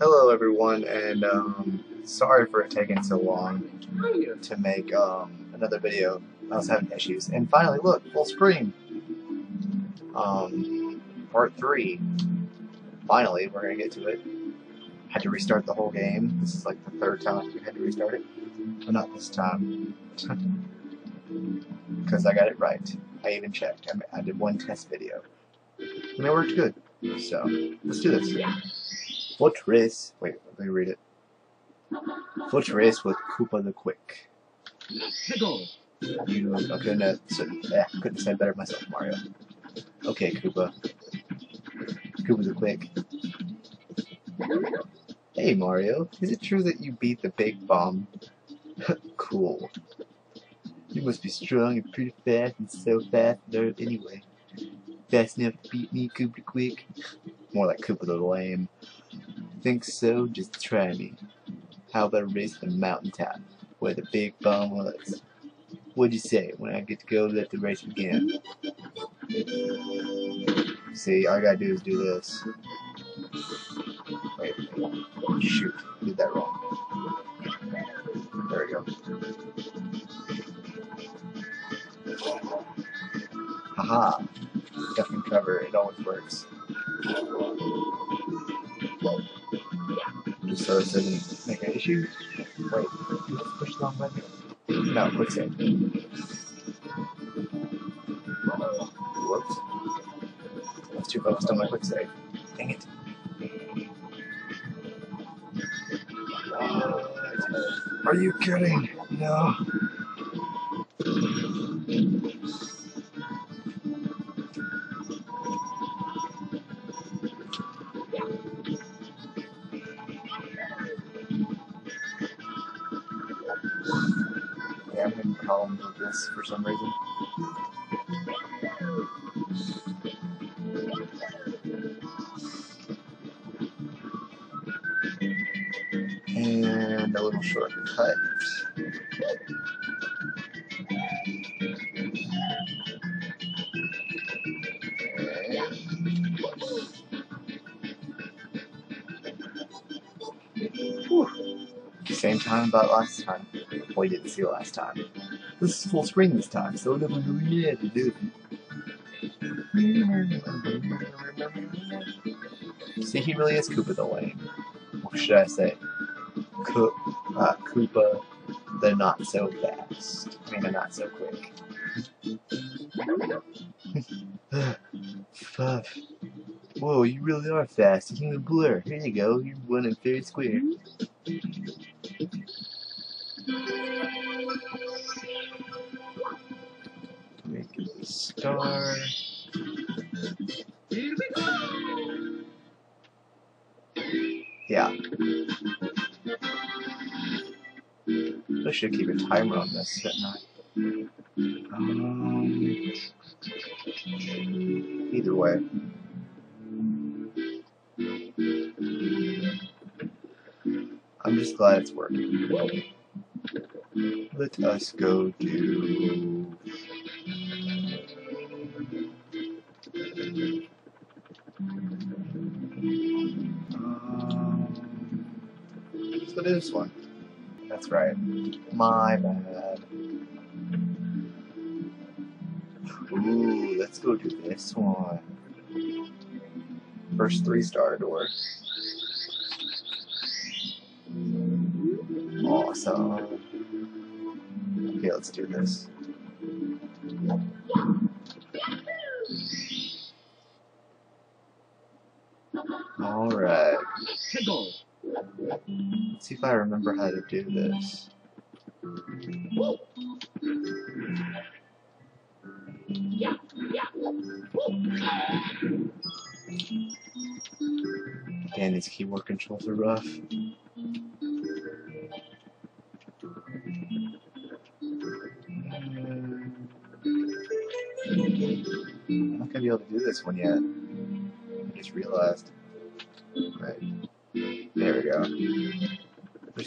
Hello everyone, and um, sorry for it taking so long to make um, another video. I was having issues. And finally, look, full screen. Um, part 3. Finally, we're going to get to it. Had to restart the whole game. This is like the third time we had to restart it. But not this time. Because I got it right. I even checked. I, I did one test video. And it worked good. So, let's do this. Foot race. Wait, let me read it. Foot race with Koopa the Quick. You, I couldn't have, so, eh, couldn't said better myself, Mario. Okay, Koopa. Koopa the Quick. Hey, Mario. Is it true that you beat the big bomb? cool. You must be strong and pretty fast and so fast there anyway. Fast enough to beat me, Koopa the Quick? More like Koopa the Lame. Think so? Just try me. How about race the mountaintop, where the big bomb was? What'd you say, when I get to go, let the race begin? See, all I gotta do is do this. Wait, shoot, did that wrong. There we go. Haha, duck and cover, it always works. Just so it doesn't make an issue. Wait, let's push the wrong button. No, quick save. Whoops. I was too focused on my quick save. Dang it. Are you kidding? No. Problems with this for some reason. And a little shortcut. Same time about last time. You didn't see last time. This is full screen this time, so really had to do See, he really is Koopa the Lame. What should I say? Ko uh, Koopa the Not So Fast. I mean, the Not So Quick. Fuff. Whoa, you really are fast. You can Blur. Here you go. You're winning fair and square. It a star. Yeah. I should keep a timer on this, shouldn't I? Um, either way. I'm just glad it's working. Let us go do. Let's this one. That's right. My bad. Ooh, let's go do this one. First three star door. Awesome. Okay, let's do this. Alright. Let's see if I remember how to do this. Man, these keyboard controls are rough. I'm not gonna be able to do this one yet. I just realized. Right. There we go.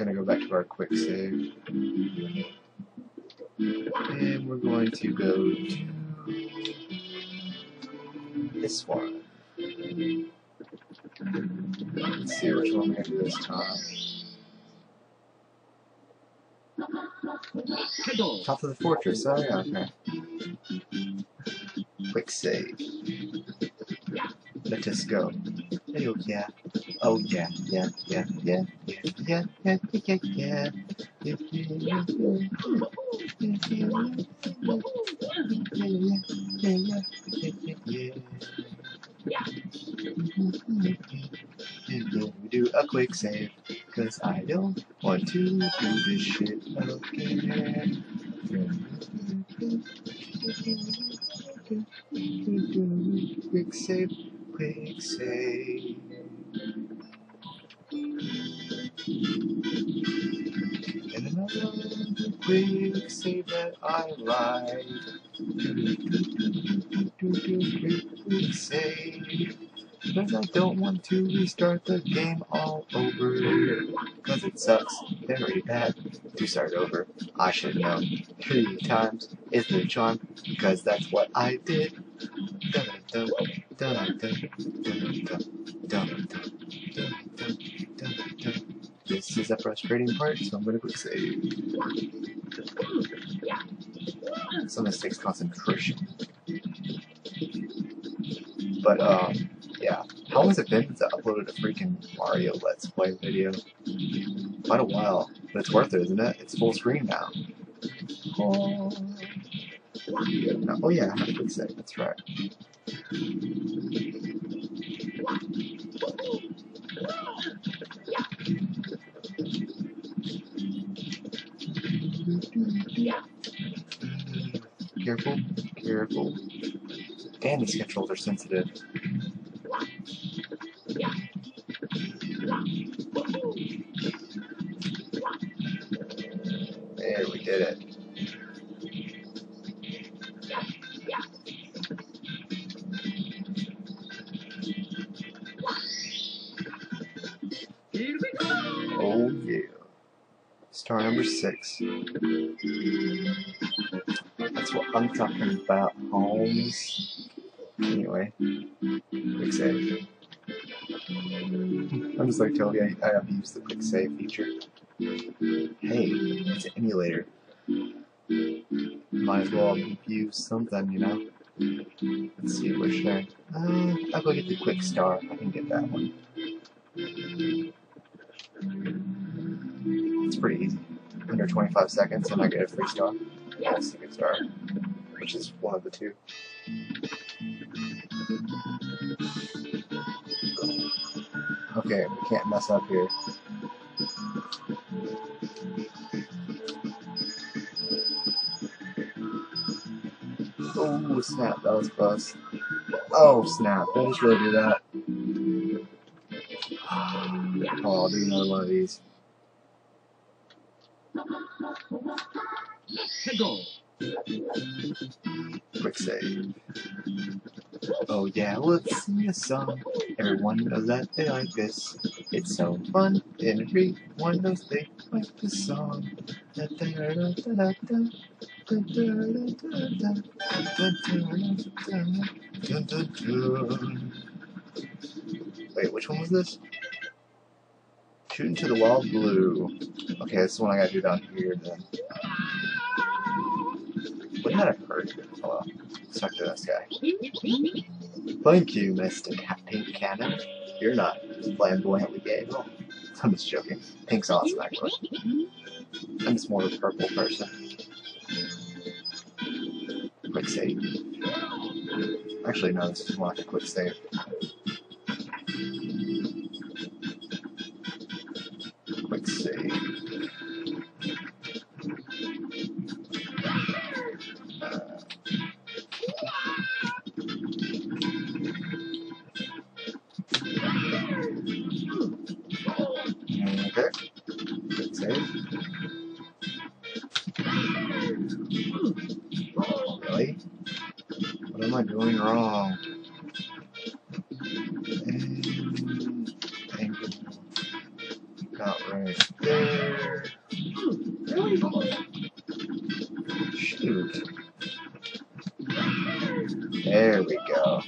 Just gonna go back to our quick save. And we're going to go to this one. Let's see which one gonna do this time. Top of the fortress. Oh yeah, okay. Quick save. Let us go. Oh yeah. Oh yeah. Yeah. Yeah. Yeah. Yeah. Yeah. Yeah. Yeah. Yeah. Yeah. Yeah. Yeah. Yeah. Do a quick save, cause I don't want to do this shit again. Quick save, quick save. And another quick save that I like. Quick save. Because I don't want to restart the game all over. Because it sucks very bad to start over. I should know. Three times is the charm. Because that's what I did. Dun dun dun is a frustrating part, so I'm gonna quick save. Some of this takes concentration. But um yeah. How long has it been since I uploaded a freaking Mario Let's Play video? Quite a while. But it's worth it, isn't it? It's full screen now. Oh, no. oh yeah, I have a quick save. That's right. Careful, careful. Damn, these controls are sensitive. There, we did it. Star number six. That's what I'm talking about, Holmes. Anyway, quick save. I'm just like I, I have used the quick save feature. Hey, it's an emulator. Might as well use something, you know? Let's see, where should I? Uh, I'll go get the quick star. I can get that one. It's pretty easy. Under 25 seconds and I get a free star. That's a good star. Which is one of the two. Okay, we can't mess up here. Oh snap, that was close. Oh snap, did I just really do that? Oh, I'll do another one of these. Quick save. Oh yeah, let's sing a song. Everyone knows that they like this. It's so fun, and everyone knows they like the song. Da da. Da da da da da. Da da Wait, which one was this? Shoot into the wall blue. Okay, this is one I gotta do down here then. Wouldn't that have hurt? Oh well. Stuck to this guy. Thank you, Mr. Pink Cannon. You're not flamboyantly gay. I'm just joking. Pink's awesome, actually. I'm just more of a purple person. Quick save. Actually, no, this is more like a quick save. What am I doing wrong? And angle got right there. Shoot. There we go.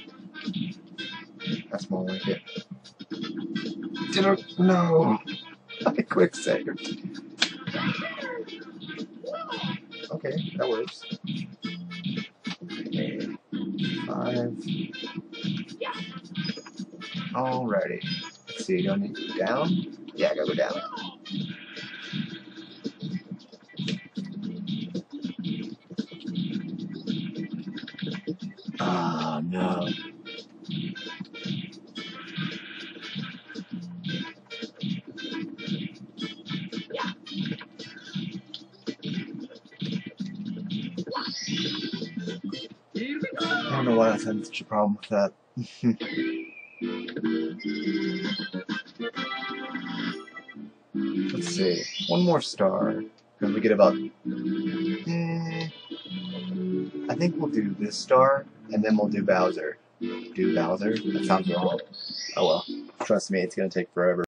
That's more like it. didn't. No. I quick saved. Okay, that works. Five. Alrighty. Let's see, do I need to go down? Yeah, I gotta go down. Know why I having such a problem with that. Let's see. One more star. Can we get about. Eh, I think we'll do this star, and then we'll do Bowser. Do Bowser? That sounds wrong. Oh well. Trust me, it's gonna take forever.